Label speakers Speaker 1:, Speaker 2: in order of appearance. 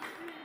Speaker 1: Thank you.